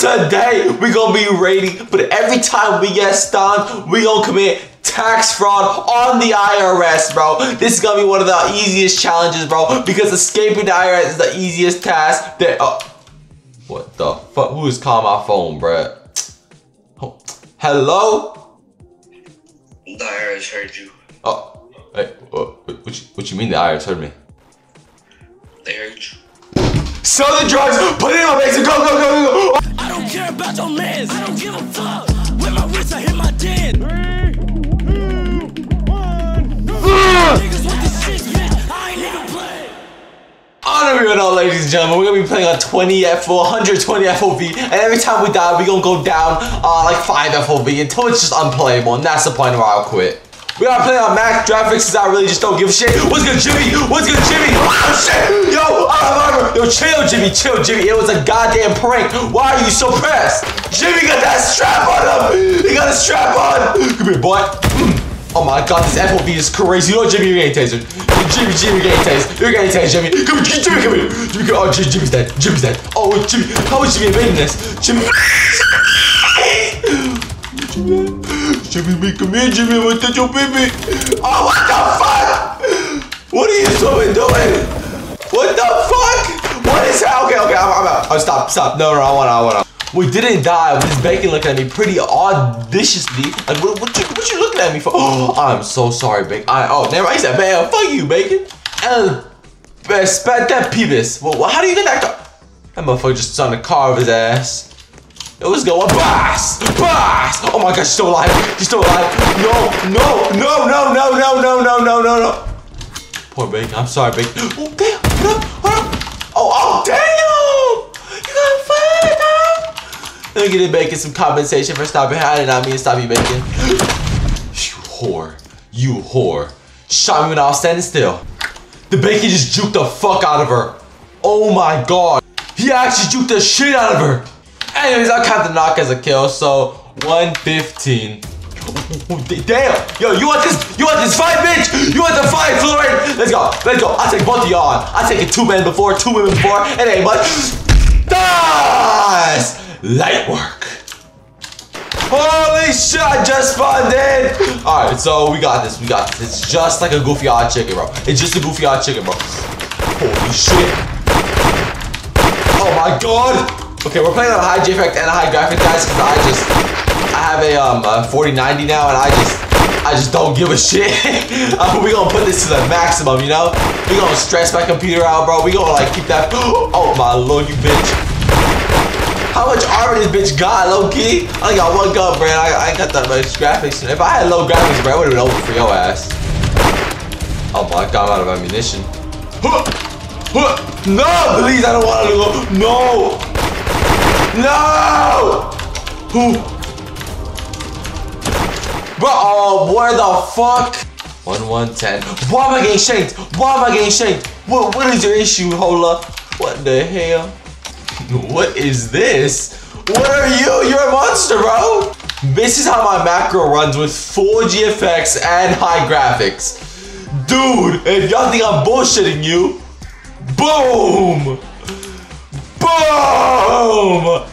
today we gonna be raiding, but every time we get stunned, we gonna commit tax fraud on the IRS, bro. This is gonna be one of the easiest challenges, bro, because escaping the IRS is the easiest task that. Oh, what the fuck? Who is calling my phone, bro? Oh, hello? The IRS heard you. Oh, hey, what, what, you, what you mean the IRS heard me? They heard you. Sell the drugs, put it in my basic, go, go, go, go, go. Care about your mans. I don't give a fuck. With my wrist, I hit my den. Bitch. I ain't even even know, ladies and gentlemen. We're gonna be playing on 20 FO, 120 FOV, and every time we die, we're gonna go down uh, like 5 FOV until it's just unplayable, and that's the point where I'll quit. We gotta play on Mac graphics because I really just don't give a shit. What's good, Jimmy? What's good, Jimmy? Oh shit! Yo, I have armor. Yo, chill, Jimmy. Chill, Jimmy. It was a goddamn prank. Why are you so pressed? Jimmy got that strap on him. He got a strap on. Come here, boy. Mm. Oh my god, this FOV is crazy. You know, Jimmy, you're getting tasered. Jimmy, Jimmy, you're getting tased. You're getting tased, Jimmy. Come here, Jimmy, come here. Jimmy, come Oh, Jimmy, Jimmy's dead. Jimmy's dead. Oh, Jimmy. How is Jimmy evading this? Jimmy. Jimmy, me, come here, Jimmy. I'm gonna touch your baby. Oh, what the fuck? What are you doing, doing? What the fuck? What is that? Okay, okay, I'm, I'm out. Oh, stop, stop. No, no, I want, I want. We didn't die this bacon looking at me pretty audaciously. Like, what, what, you, what you looking at me for? Oh, I'm so sorry, bacon. I, oh, never. He said, man, fuck you, bacon. El Spete Pibis. Well, how do you get that? That motherfucker just on the car of his ass. It was going bass, bass. Oh my gosh, she's still alive. She's still alive. No, no, no, no, no, no, no, no, no, no, no. Poor Bacon. I'm sorry, Bacon. Oh damn! Up. Oh, oh damn! You got fired, dog. Let me get it, Bacon, some compensation for stopping hiding on me and stop you, Bacon. You whore. You whore. Shot me when I was standing still. The Bacon just juked the fuck out of her. Oh my god. He actually juked the shit out of her. Anyways, I count the knock as a kill, so 115. Damn! Yo, you want this? You want this fight, bitch? You want the fight, Floyd? Let's go. Let's go. I take both of y'all on. I take it two men before, two women before. It ain't much. Nice! Light work. Holy shit, I just spawned in! Alright, so we got this, we got this. It's just like a goofy odd chicken, bro. It's just a goofy odd chicken, bro. Holy shit. Oh my god! Okay, we're playing on a high GFX and a high graphic, guys, because I just I have a um a 4090 now and I just I just don't give a shit. uh, we gonna put this to the maximum, you know? We gonna stress my computer out, bro. We gonna like keep that Oh my lord, you bitch. How much armor this bitch got, low key? I only got one gun, bro. I, I ain't got that much graphics. If I had low graphics, bro, I would've been over for your ass. Oh my god, I'm out of ammunition. No, please, I don't want to go. No! No! Who? Bro, oh, where the fuck? 1 1 10. Why am I getting shanked? Why am I getting shanked? What, what is your issue, Hola? What the hell? What is this? What are you? You're a monster, bro! This is how my macro runs with full GFX and high graphics. Dude, if y'all think I'm bullshitting you, boom! Boom!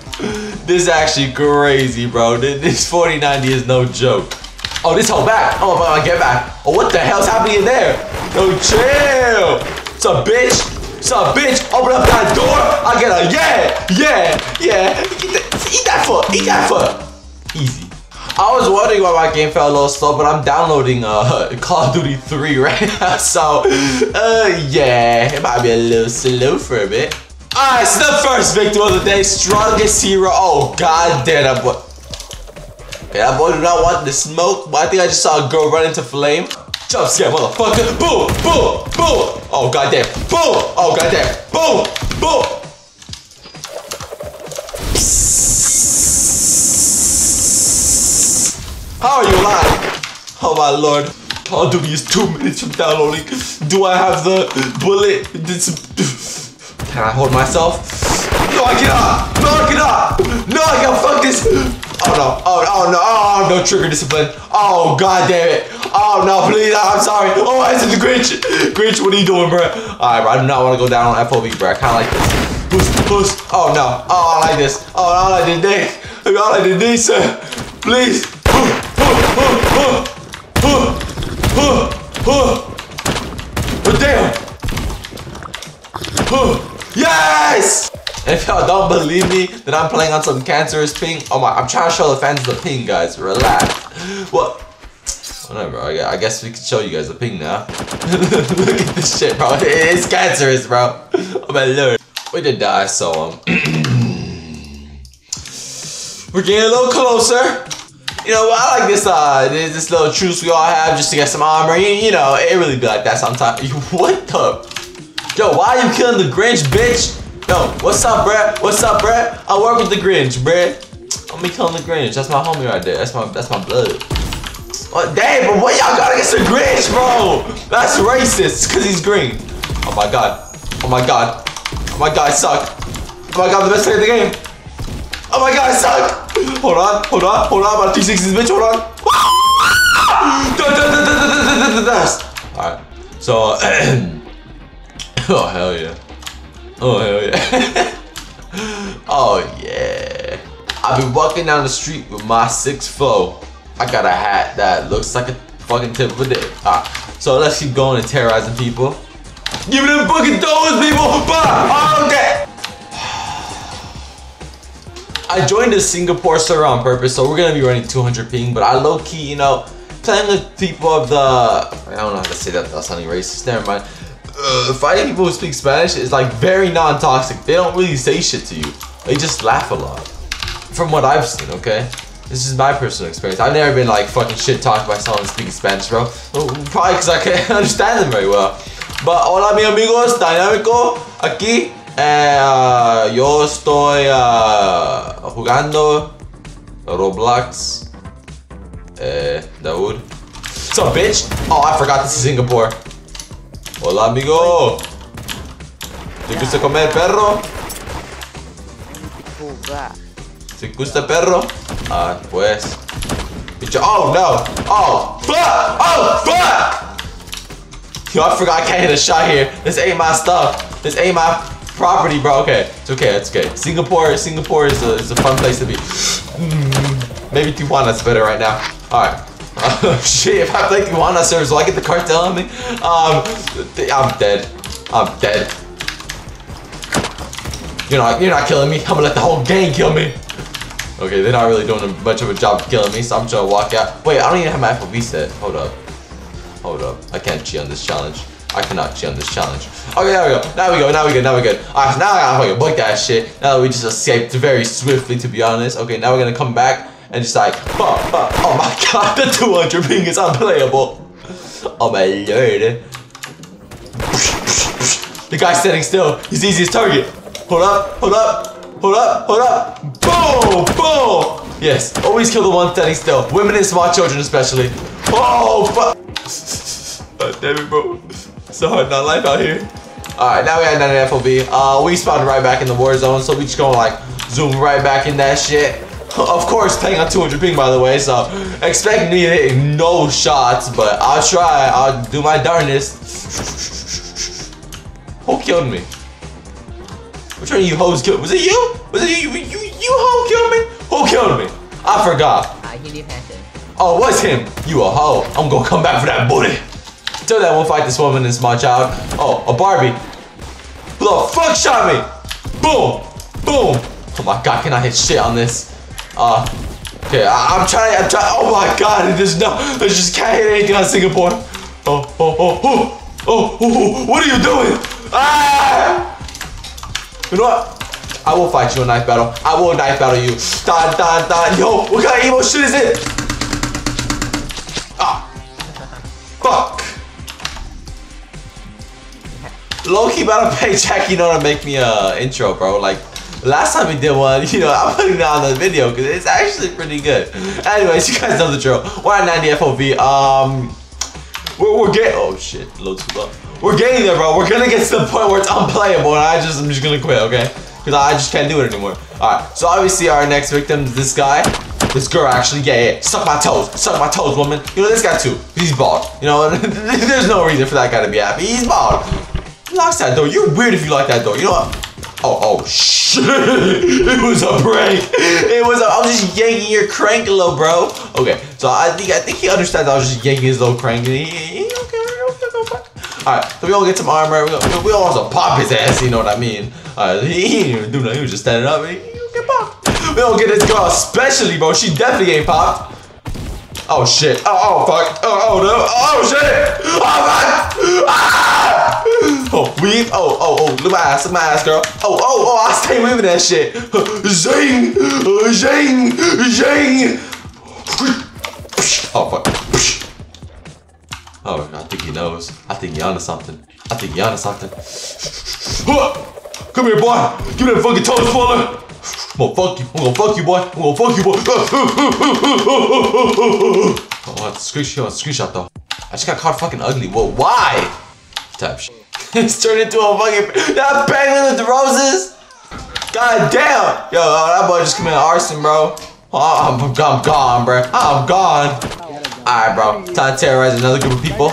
This is actually crazy, bro. This 4090 is no joke. Oh, this whole back. Oh, my, get back. Oh, what the hell's happening in there? Yo, chill. What's up, bitch? What's up, bitch? Open up that door. I get a yeah, yeah, yeah. Eat that, eat that foot. Eat that foot. Easy. I was wondering why my game felt a little slow, but I'm downloading uh, Call of Duty 3 right now, so uh, yeah, it might be a little slow for a bit. Alright, so the first victim of the day, strongest hero. Oh, god damn that boy. Okay, that boy do not want the smoke, but I think I just saw a girl run into flame. Jump scare, motherfucker. Boom, boom, boom. Oh, goddamn. Boom. Oh, goddamn. Boom, boom. How are you alive? Oh my lord. Of Duty is two minutes from downloading. Do I have the bullet? Can I hold myself? No, I cannot! No, I cannot! No, I can't fuck this! Oh no, oh, oh no! oh no, oh no trigger discipline. Oh god damn it. Oh no, please, I'm sorry. Oh, I said the Grinch. Grinch, what are you doing, bro? Alright, bro, I do not want to go down on FOV, bro. I kinda like this. boost, boost. Oh no. Oh, I like this. Oh, I like this dick. I like this dick, sir. Please. Oh, damn. Yes! If y'all don't believe me that I'm playing on some cancerous ping, oh my, I'm trying to show the fans the ping, guys. Relax. What? Whatever, I guess we can show you guys the ping now. Look at this shit, bro. It's cancerous, bro. Oh my lord. We did die, so um, we're getting a little closer. You know, I like this uh this, this little truce we all have just to get some armor. You, you know, it really be like that sometimes. What the? Yo, why are you killing the Grinch, bitch? Yo, what's up, bruh? What's up, bruh? I work with the Grinch, bruh. I'm me killing the Grinch. That's my homie right there. That's my that's my blood. Oh, damn, but what y'all got against the Grinch, bro? That's racist, cause he's green. Oh my god. Oh my god. Oh my god, I suck. Oh my god, the best player in the game. Oh my god, I suck. Hold on, hold on, hold on. I'm about 360 this bitch. Hold on. Alright, so. oh, hell yeah. Oh, hell yeah. oh, yeah. I've been walking down the street with my six flow. I got a hat that looks like a fucking tip of a dick. So let's keep going and terrorizing people. Give me them fucking toes, people! Bah! Okay! I joined the Singapore server on purpose, so we're gonna be running 200 ping, but I low-key, you know, playing with people of the... I don't know how to say that without sounding racist, never mind. Uh, fighting people who speak Spanish is like very non-toxic. They don't really say shit to you. They just laugh a lot. From what I've seen, okay? This is my personal experience. I've never been like fucking shit talked by someone speaking Spanish, bro. Probably because I can't understand them very well. But hola, mi amigos, Dinámico, aquí. Eh, uh, yo estoy uh, jugando Roblox. Eh, Da Hood. What's up, bitch? Oh, I forgot this is Singapore. Hola, amigo. ¿Te gusta comer perro? ¿Te gusta perro? Ah, pues. Oh no! Oh, fuck! Oh, fuck! Yo, I forgot I can't hit a shot here. This ain't my stuff. This ain't my property, bro. Okay, it's okay, it's okay. Singapore, Singapore is a, is a fun place to be. Mm, maybe Tijuana's better right now. Alright. Oh shit, if I play the Tijuana servers, will I get the cartel on me? Um, I'm dead. I'm dead. You're not, you're not killing me. I'm gonna let the whole gang kill me. Okay, they're not really doing a much of a job killing me, so I'm just gonna walk out. Wait, I don't even have my FOV set. Hold up. Hold up. I can't cheat on this challenge. I cannot cheat on this challenge. Okay, there we go. Now we go. Now we go. Now we good. Alright, now I gotta fucking book that shit. Now that we just escaped very swiftly, to be honest. Okay, now we're gonna come back and just like. Oh my god, the 200 ping is unplayable. Oh my lord. The guy's standing still. He's the easiest target. Hold up, hold up. Hold up, hold up. Boom, boom. Yes, always kill the one standing still. Women and small children especially. Oh, fuck. oh, damn it, bro. So hard not life out here. Alright, now we got another FOV. Uh, we spawned right back in the war zone, so we just gonna like zoom right back in that shit. Of course, playing on 200 ping, by the way, so expect me to hit no shots, but I'll try. I'll do my darndest. Who killed me? Which one of you hoes killed? Was it you? Was it you? You, you, you hoe killed me? Who killed me? I forgot. Did pass. Oh, it was him. You a hoe. I'm gonna come back for that booty. Till then, we'll fight this woman and small child. Oh, a Barbie. Who the fuck shot me? Boom. Boom. Oh my god, can I hit shit on this? Uh, okay, I, am trying, I'm trying. Oh my god, there's no, I just can't hit anything on Singapore. Oh, oh, oh, oh, oh, oh, what are you doing? Ah! You know what? I will fight you a knife battle. I will knife battle you. Dun, dun, dun. Yo, what kind of emo shit is it? Ah. Fuck. Low-key about to pay Jackie you know to make me a intro, bro. Like, last time we did one, you know, I'm putting it on the video because it's actually pretty good. Anyways, you guys know the drill. We're at 90 FOV. Um, we're, we're getting, oh shit, low too low. We're getting there, bro. We're gonna get to the point where it's unplayable and I just, I'm just gonna quit, okay? Because I just can't do it anymore. Alright, so obviously our next victim is this guy. This girl actually, yeah, yeah, suck my toes, suck my toes, woman. You know, this guy too, he's bald. You know, there's no reason for that guy to be happy. He's bald. He likes that door. You're weird if you like that door. You know what? Oh, oh, shit. It was a prank. It was a, I was just yanking your crank, a little bro. Okay, so I think I think he understands I was just yanking his little crank. He, he, okay, okay, okay, okay. All right, so we all get some armor. We, we, we also pop his ass, you know what I mean? All right, he, he didn't even do nothing. He was just standing up. He, he get popped. We don't get this girl especially, bro. She definitely ain't popped. Oh shit. Oh, oh fuck. Oh, oh no. Oh shit. Oh fuck. Ah! Oh. Oh, oh, oh. Look at my ass. Look my ass, girl. Oh, oh, oh. I stay weaving that shit. Zing. Uh, zing. Zing. Oh fuck. Oh, I think he knows. I think he onto something. I think he onto something. Come here, boy. Give me that fucking toe spoiler. I'm gonna fuck you. I'm gonna fuck you, boy. I'm gonna fuck you, boy. oh, screenshot, screenshot though. I just got caught fucking ugly. Well, why? Type shit. It's turned into a fucking that banging with the roses. God damn. Yo, oh, that boy just committed arson, bro. Oh, I'm, I'm gone, bro. I'm gone. Alright, bro. Time to terrorize another group of people.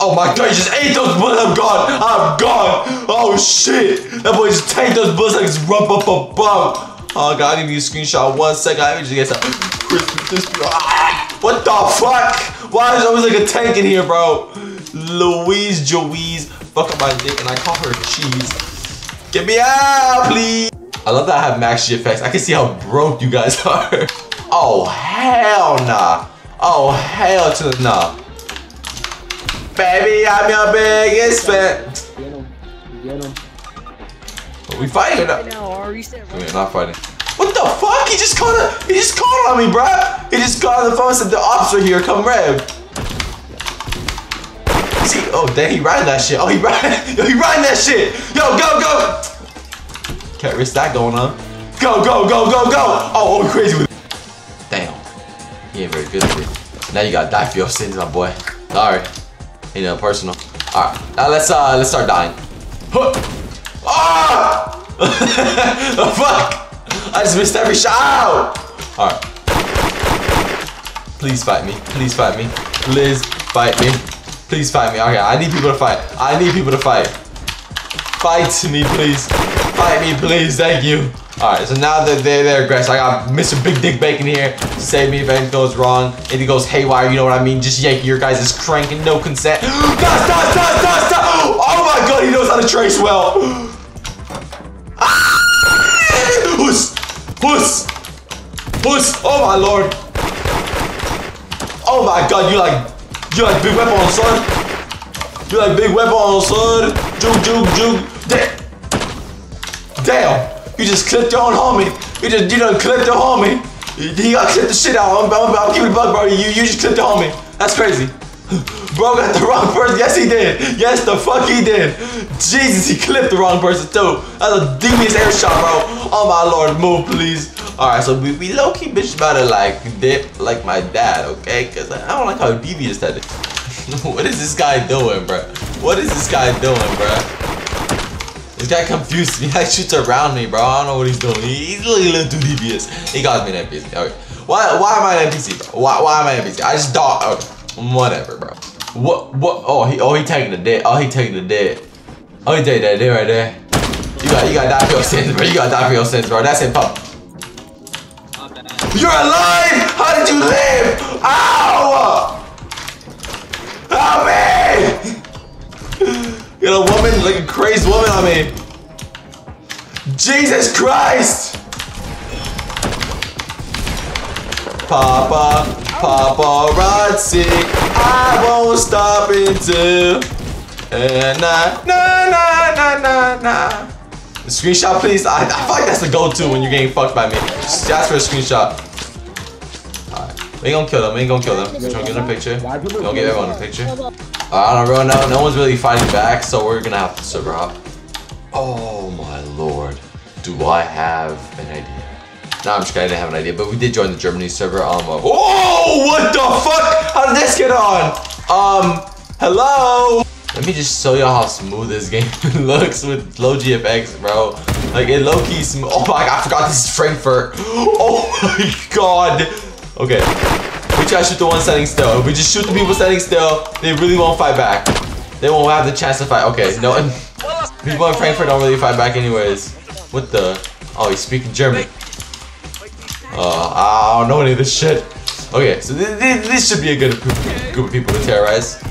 Oh my god, he just ate those bullets. I'm gone. I'm gone. Oh shit. That boy just tanked those bullets like it's rub up a bum. Oh god, I'll give you a screenshot one second. I just get some Christmas. Ah, what the fuck? Why is there always like a tank in here, bro? Louise Joise. Fuck up my dick and I call her cheese. Get me out, please. I love that I have max G effects. I can see how broke you guys are. Oh, hell nah. Oh, hell to the nah. Baby, I'm your biggest fan. Get him. Get him. Are we fighting or not? Right now, Ari said We're not fighting. What the fuck? He just called a, he just called on me, bruh. He just called on the phone and said the officer here, come rev. Oh dang, he riding that shit. Oh, he riding, yo, he riding that shit. Yo, go, go. Can't risk that going on. Go, go, go, go, go. Oh, oh, crazy with Damn. He ain't very good at it. Now you gotta die for your sins, my boy. Sorry. Ain't no personal. Alright, now let's uh let's start dying. Huh. Ah! the fuck! I just missed every shot. Alright. Please fight me. Please fight me. Please fight me. Please fight me. Okay, I need people to fight. I need people to fight. Fight me, please. Fight me, please. Thank you. Alright, so now that they're, they're aggressive, I got Mr. Big Dick Bacon here save me if anything goes wrong. If it goes haywire, you know what I mean? Just yank your guys' crank and no consent. Stop, stop, stop, stop! Oh my god, he knows how to trace well. Puss! Puss! Puss! Oh my lord! Oh my god, you like you like big weapon on son? You like big weapon on son? Juke, juke, juke. Damn! You just clipped your own homie. You just you done clipped your homie. He got clipped the shit out. I'm, I'm, I'm keeping it bug, bro. You you just clipped the homie. That's crazy. Bro got the wrong person. Yes, he did. Yes, the fuck he did. Jesus, he clipped the wrong person too. That's a devious air shot, bro. Oh my lord, move please. All right, so we, we low key bitch about to like dip like my dad, okay? Cause I don't like how devious that is. what is this guy doing, bro? What is this guy doing, bro? This guy confused me. He like shoots around me, bro. I don't know what he's doing. He's a little too devious. He got me an NPC. Okay. Why why am I an NPC, bro? Why why am I an NPC? I just thought okay. Whatever, bro. What what oh he oh he taking the dead. Oh he taking the dead. Oh he taking that dead right there. You got you gotta die for your sins, bro. You gotta die for your sins, bro. That's it, pop. You're alive! How did you live? Ow! Help me! You know, woman, like a crazed woman, I mean. Jesus Christ! Papa, paparazzi, I won't stop until. Eh, and na na na na na na. The screenshot, please. I, I feel like that's the go-to when you're getting fucked by me. Just ask for a screenshot. Alright. We ain't gonna kill them. We ain't gonna kill them. We're gonna get a picture. We gonna get everyone a picture. Uh, I don't really know. No one's really fighting back, so we're gonna have to server hop. Oh my lord. Do I have an idea? No, I'm just kidding. I didn't have an idea, but we did join the Germany server. Um, uh, oh, what the fuck? How did this get on? Um, hello? Let me just show y'all how smooth this game looks with low GFX, bro. Like, it low-key smooth. Oh my god, I forgot this is Frankfurt. Oh my god. Okay. We try to shoot the one standing still. If we just shoot the people standing still, they really won't fight back. They won't have the chance to fight. Okay, no one. People in Frankfurt don't really fight back anyways. What the? Oh, he's speaking German. Uh, I don't know any of this shit. Okay, so th th this should be a good group of people to terrorize.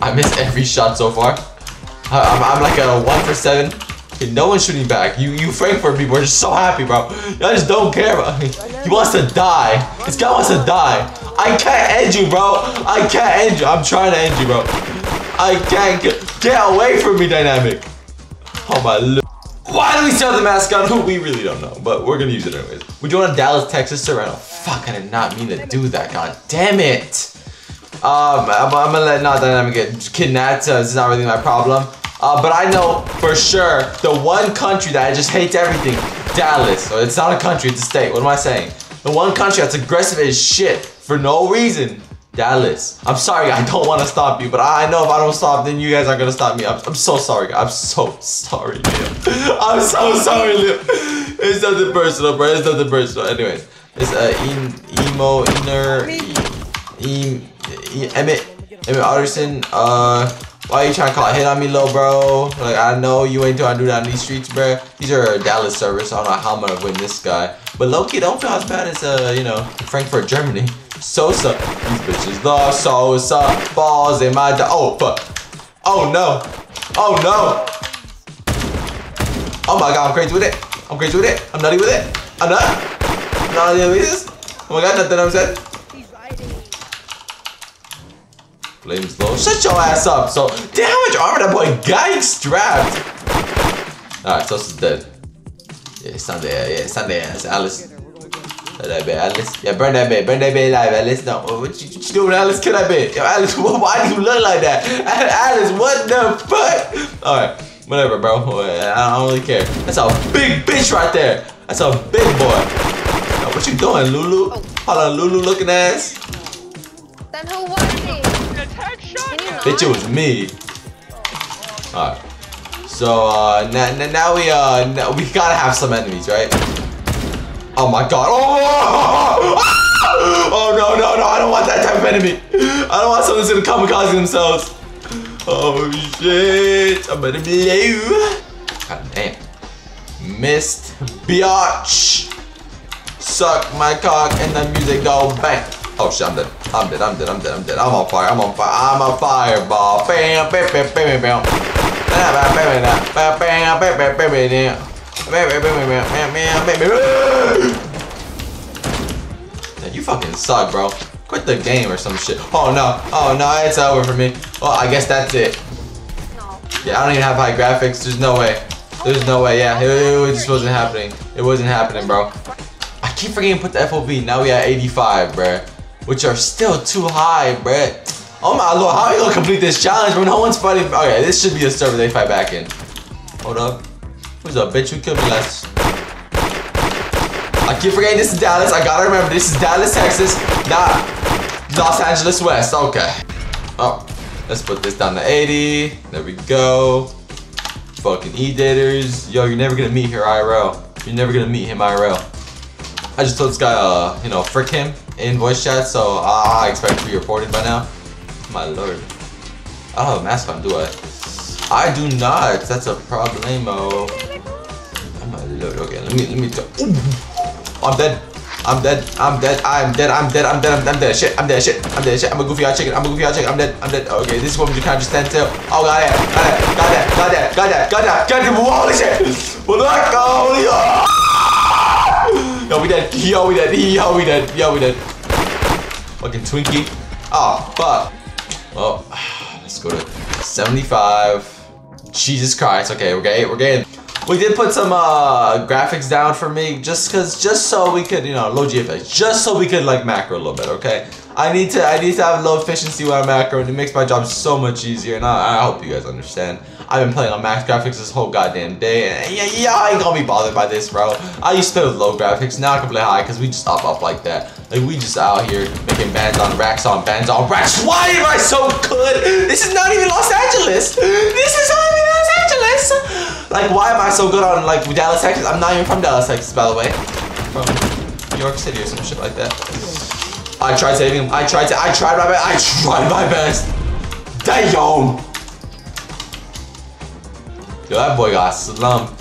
I missed every shot so far. I'm, I'm like a one for seven. Okay, no one's shooting back. You you Frankfurt people are just so happy, bro. Y'all just don't care, bro. He wants to die. This guy wants to die. I can't end you, bro. I can't end you. I'm trying to end you, bro. I can't get, get away from me, dynamic. Oh my lord. Why do we still have the mask on? We really don't know, but we're gonna use it anyways. Would you want a Dallas, Texas Serrano? Fuck, I did not mean to do that. God damn it. Um, I'm, I'm gonna let not dynamic get kidnapped. Uh, it's not really my problem. Uh, but I know for sure the one country that I just hate everything, Dallas. So it's not a country, it's a state. What am I saying? The one country that's aggressive as shit for no reason, Dallas. I'm sorry, I don't want to stop you, but I know if I don't stop, then you guys aren't gonna stop me. I'm, I'm so sorry. I'm so sorry, Leo. I'm so sorry, Leo. It's nothing personal, bro. It's nothing personal. Anyways, it's uh, in, emo inner, e, Emmett, Emmett Otterson. Uh, why are you trying to call it hit on me, low, bro? Like I know you ain't trying to do that on these streets, bro. These are Dallas servers. So I don't know how I'm gonna win this guy. But Loki, don't feel as bad as uh, you know, Frankfurt, Germany. Sosa, these bitches love Sosa. Balls in my oh fuck. Oh no. Oh no. Oh my god, I'm crazy with it. I'm crazy with it. I'm nutty with it. I'm not. I'm not with this. Oh my god, nothing I'm saying. Flames low. Shut your ass up. So, damn how much armor that boy got. He's strapped. Alright, Sosa's dead. Yeah, it's not there. Yeah, it's not there. It's Alice. That bit, Alice. Yeah, burn that bit. Burn that bit alive, Alice. No, what you, what you doing, Alice? Kill that bit. Yo, Alice, why do you look like that? Alice, what the fuck? Alright, whatever, bro. Uh, I don't really care. That's a big bitch right there. That's a big boy. Yo, what you doing, Lulu? Hold on, Lulu looking ass. Then who was Bitch, it was me. Alright. So, uh, now, we, uh, now we gotta have some enemies, right? Oh my god. Oh! Oh no, no, no, I don't want that type of enemy. I don't want someone that's gonna kamikaze themselves. Oh shit. I'm gonna blow. God damn. Missed. Biatch. Suck my cock and the music go bang. Oh shit, I'm dead. I'm dead, I'm dead, I'm dead, I'm dead. I'm on fire, I'm on fire, I'm a fireball. Bam, bam, bam, bam, bam, bam. Yeah, you fucking suck, bro. Quit the game or some shit. Oh no, oh no, it's over for me. Well, I guess that's it. Yeah, I don't even have high graphics. There's no way. There's no way. Yeah, it, it just wasn't happening. It wasn't happening, bro. I keep forgetting to put the FOV. Now we at 85, bruh. Which are still too high, bruh. Oh my lord, how are you gonna complete this challenge when no one's fighting? Okay, this should be a server they fight back in. Hold up. Who's up, bitch? You killed me last. I keep forgetting this is Dallas. I gotta remember this is Dallas, Texas, not Los Angeles West. Okay. Oh, let's put this down to 80. There we go. Fucking e-daters. Yo, you're never gonna meet here IRL. You're never gonna meet him IRL. I just told this guy, uh, you know, frick him in voice chat, so I expect to be reported by now. My lord. A mask on, do I? I do not. That's a problemo. Oh my lord. Okay, let me let me. Talk. I'm dead. I'm dead. I'm dead. I'm dead. I'm dead. I'm dead. I'm, dead. I'm dead. Shit. I'm dead. Shit. I'm dead. Shit. I'm a goofy ass chicken. I'm a goofy ass chicken. I'm dead. I'm dead. Okay, this is what you can't just stand still. Oh, got it. Got it. Got that. Got that. Got that. Got that. Got that. Holy shit. The heck? Holy. Oh. Yo, we dead. Yo, we dead. Yo, we dead. Yo, we dead. Fucking Twinkie. Oh, fuck. Well, let's go to 75. Jesus Christ. Okay, we're getting, we're getting. We did put some uh, graphics down for me just cause, just so we could, you know, low GFX, just so we could like macro a little bit, okay? I need to, I need to have low efficiency when I macro, and it makes my job so much easier, and I, I hope you guys understand. I've been playing on max graphics this whole goddamn day, and yeah, yeah, I ain't gonna be bothered by this, bro. I used to play with low graphics, now I can play high, cause we just up up like that. Like, we just out here making bands on racks on bands on racks. Why am I so good? This is not even Los Angeles. This is not even Los Angeles. Like, why am I so good on, like, Dallas, Texas? I'm not even from Dallas, Texas, by the way. From New York City or some shit like that. I tried saving him. I tried to, I tried my best. I tried my best. Damn! Yo, that boy got slumped.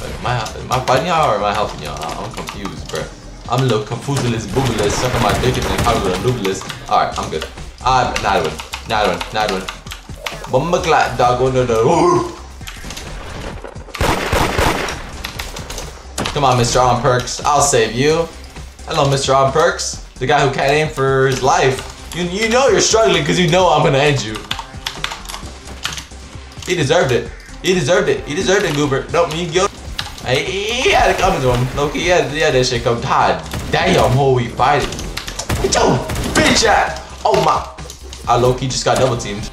Wait, am, I, am I fighting y'all or am I helping y'all? I'm confused, bro. I'm a little confused, boobaless, sucking my dick and then it a noobulous. Alright, I'm good. Ah, not one, not one, not one. Clat dog, oh no no. Come on, Mr. On Perks, I'll save you. Hello, Mr. On Perks, the guy who can't aim for his life. You, you know you're struggling because you know I'm gonna end you. He deserved it. He deserved it. He deserved it, Goober. Nope, me. Hey, he had it coming to him. Loki, he had, he had that shit come. God damn, we fighting? Get your bitch at. Oh my. I Loki just got double teamed.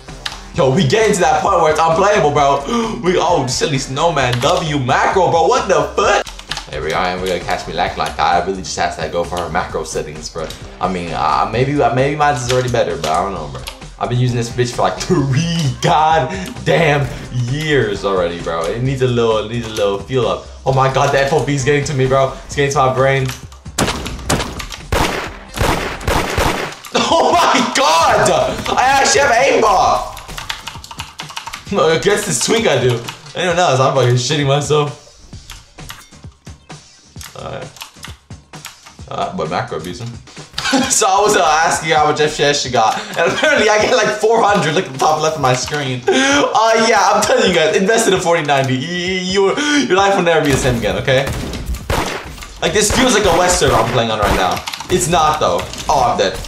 Yo, we getting to that point where it's unplayable, bro. We oh silly snowman W macro, bro. What the fuck? There we are, and we're gonna catch me lacking like that. I really just have to go for her macro settings, bro. I mean, uh, maybe uh, maybe mine is already better, but I don't know, bro. I've been using this bitch for like three goddamn years already, bro. It needs a little, it needs a little feel up. Oh my god, the FOV is getting to me, bro. It's getting to my brain. Oh my god! I actually have aimbot! No, against this twink I do. Anyone else, I'm fucking shitting myself. Alright. But macro abusing. so I was uh, asking how much FPS she got, and apparently I get like 400. Look at the top left of my screen. Uh, yeah, I'm telling you guys, invest in a 4090. You, you, your life will never be the same again, okay? Like this feels like a West server I'm playing on right now. It's not though. Oh, I'm dead.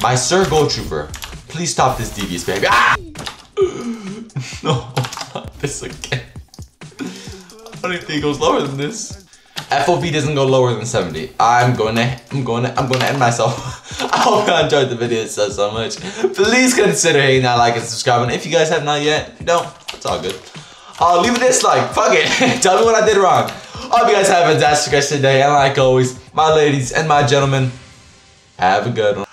My Sir Gold Trooper, please stop this devious behavior. Ah! no, not this again. I don't even think it goes lower than this. FOV doesn't go lower than 70. I'm gonna, I'm gonna, I'm gonna end myself. I hope you enjoyed the video so, so much. Please consider hitting that like and subscribing if you guys have not yet. If you don't, it's all good. Uh, leave a dislike, fuck it. Tell me what I did wrong. Hope you guys have a fantastic rest of the day. And like always, my ladies and my gentlemen, have a good one.